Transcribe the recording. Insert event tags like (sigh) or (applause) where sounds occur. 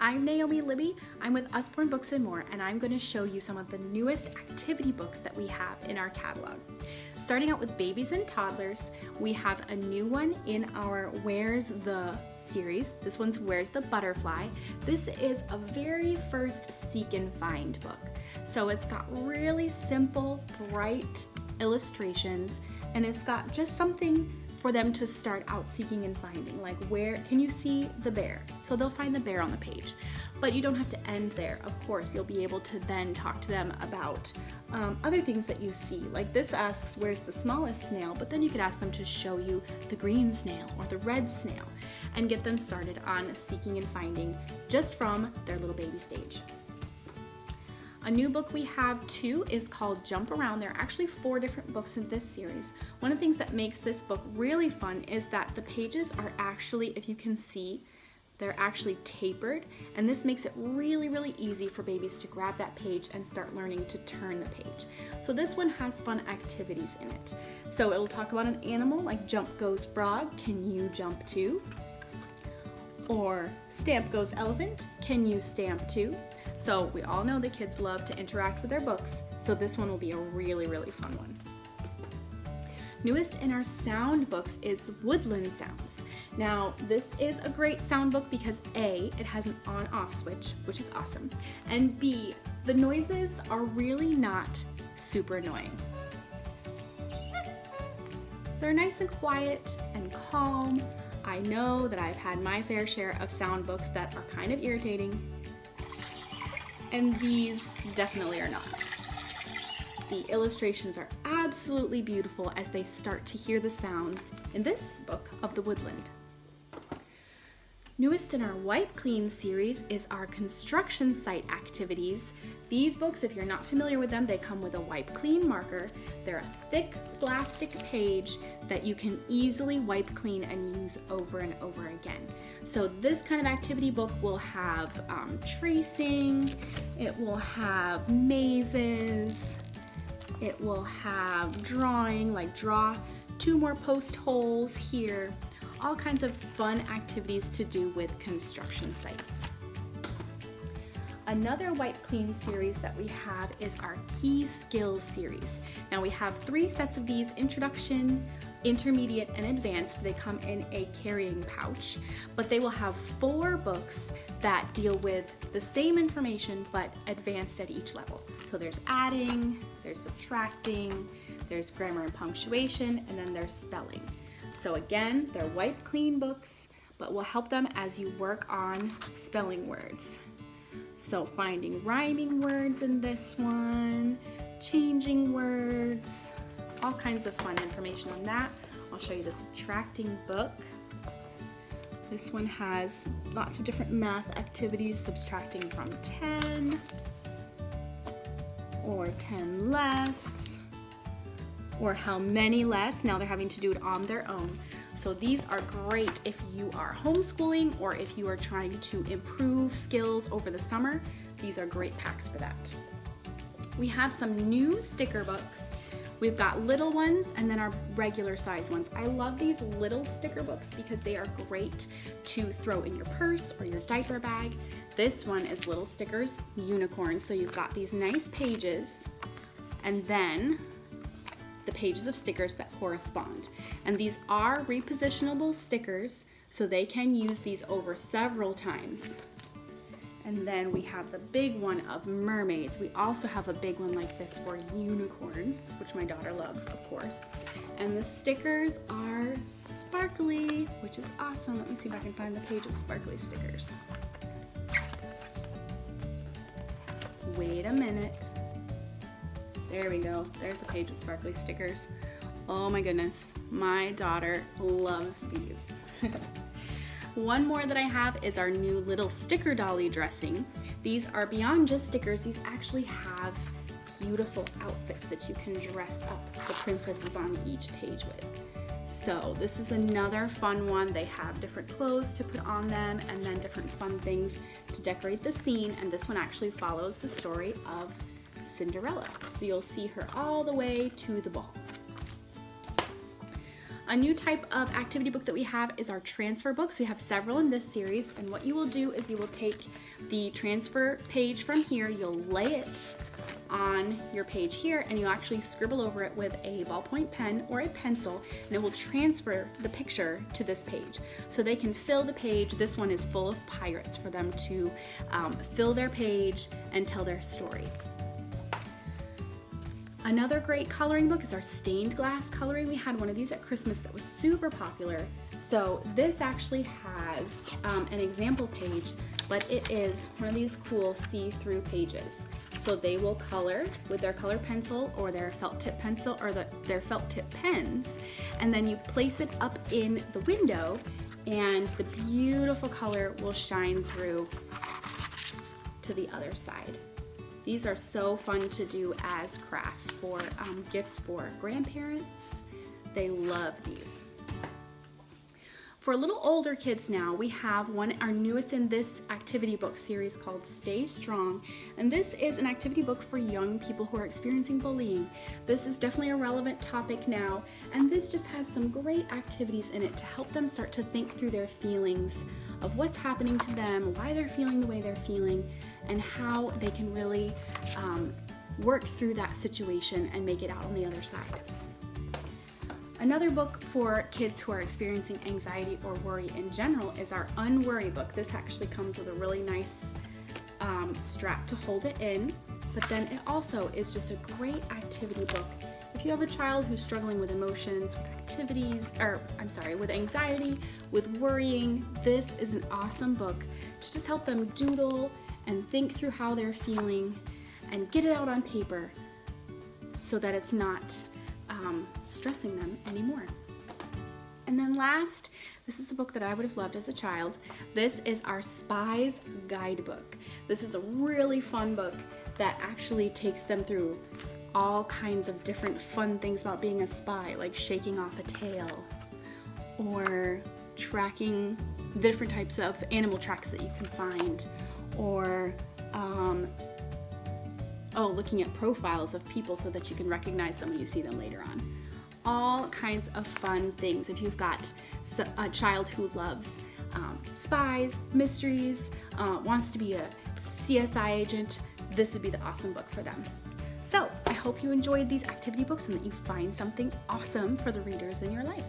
I'm Naomi Libby. I'm with Usborne Books and More, and I'm going to show you some of the newest activity books that we have in our catalog. Starting out with babies and toddlers, we have a new one in our Where's the series. This one's Where's the Butterfly. This is a very first seek and find book. So it's got really simple, bright illustrations, and it's got just something for them to start out seeking and finding. Like, where can you see the bear? So they'll find the bear on the page. But you don't have to end there. Of course, you'll be able to then talk to them about um, other things that you see. Like this asks, where's the smallest snail? But then you could ask them to show you the green snail or the red snail and get them started on seeking and finding just from their little baby stage. A new book we have too is called Jump Around. There are actually four different books in this series. One of the things that makes this book really fun is that the pages are actually, if you can see, they're actually tapered and this makes it really really easy for babies to grab that page and start learning to turn the page. So this one has fun activities in it. So it'll talk about an animal like jump goes frog, can you jump too? Or stamp goes elephant, can you stamp too? So we all know the kids love to interact with their books, so this one will be a really, really fun one. Newest in our sound books is Woodland Sounds. Now, this is a great sound book because A, it has an on-off switch, which is awesome, and B, the noises are really not super annoying. They're nice and quiet and calm. I know that I've had my fair share of sound books that are kind of irritating, and these definitely are not. The illustrations are absolutely beautiful as they start to hear the sounds in this book of the woodland. Newest in our Wipe Clean series is our construction site activities. These books, if you're not familiar with them, they come with a Wipe Clean marker. They're a thick plastic page that you can easily wipe clean and use over and over again. So this kind of activity book will have um, tracing, it will have mazes, it will have drawing, like draw two more post holes here, all kinds of fun activities to do with construction sites. Another Wipe Clean series that we have is our Key Skills series. Now we have three sets of these, introduction, intermediate, and advanced. They come in a carrying pouch, but they will have four books that deal with the same information but advanced at each level. So there's adding, there's subtracting, there's grammar and punctuation, and then there's spelling. So again, they're wipe clean books, but will help them as you work on spelling words. So finding rhyming words in this one, changing words, all kinds of fun information on that. I'll show you the subtracting book. This one has lots of different math activities, subtracting from 10 or 10 less or how many less. Now they're having to do it on their own. So these are great if you are homeschooling or if you are trying to improve skills over the summer. These are great packs for that. We have some new sticker books. We've got little ones and then our regular size ones. I love these little sticker books because they are great to throw in your purse or your diaper bag. This one is Little Stickers Unicorn. So you've got these nice pages and then the pages of stickers that correspond. And these are repositionable stickers, so they can use these over several times. And then we have the big one of mermaids. We also have a big one like this for unicorns, which my daughter loves, of course. And the stickers are sparkly, which is awesome. Let me see if I can find the page of sparkly stickers. Wait a minute. There we go. There's a page of sparkly stickers. Oh my goodness. My daughter loves these. (laughs) One more that I have is our new little sticker dolly dressing. These are beyond just stickers. These actually have beautiful outfits that you can dress up the princesses on each page with. So this is another fun one. They have different clothes to put on them and then different fun things to decorate the scene. And this one actually follows the story of Cinderella. So you'll see her all the way to the ball. A new type of activity book that we have is our transfer books. We have several in this series, and what you will do is you will take the transfer page from here, you'll lay it on your page here, and you actually scribble over it with a ballpoint pen or a pencil, and it will transfer the picture to this page. So they can fill the page. This one is full of pirates for them to um, fill their page and tell their story. Another great coloring book is our stained glass coloring. We had one of these at Christmas that was super popular. So this actually has um, an example page, but it is one of these cool see-through pages. So they will color with their color pencil or their felt tip pencil or the, their felt tip pens, and then you place it up in the window and the beautiful color will shine through to the other side. These are so fun to do as crafts for um, gifts for grandparents. They love these. For a little older kids now, we have one, our newest in this activity book series called Stay Strong. And this is an activity book for young people who are experiencing bullying. This is definitely a relevant topic now. And this just has some great activities in it to help them start to think through their feelings of what's happening to them, why they're feeling the way they're feeling, and how they can really um, work through that situation and make it out on the other side. Another book for kids who are experiencing anxiety or worry in general is our Unworry book. This actually comes with a really nice um, strap to hold it in, but then it also is just a great activity book. If you have a child who's struggling with emotions, with activities, or I'm sorry, with anxiety, with worrying, this is an awesome book to just help them doodle and think through how they're feeling and get it out on paper so that it's not um, stressing them anymore. And then last, this is a book that I would have loved as a child. This is our Spies Guidebook. This is a really fun book that actually takes them through all kinds of different fun things about being a spy, like shaking off a tail or tracking the different types of animal tracks that you can find or um, oh, looking at profiles of people so that you can recognize them when you see them later on. All kinds of fun things. If you've got a child who loves um, spies, mysteries, uh, wants to be a CSI agent, this would be the awesome book for them. So I hope you enjoyed these activity books and that you find something awesome for the readers in your life.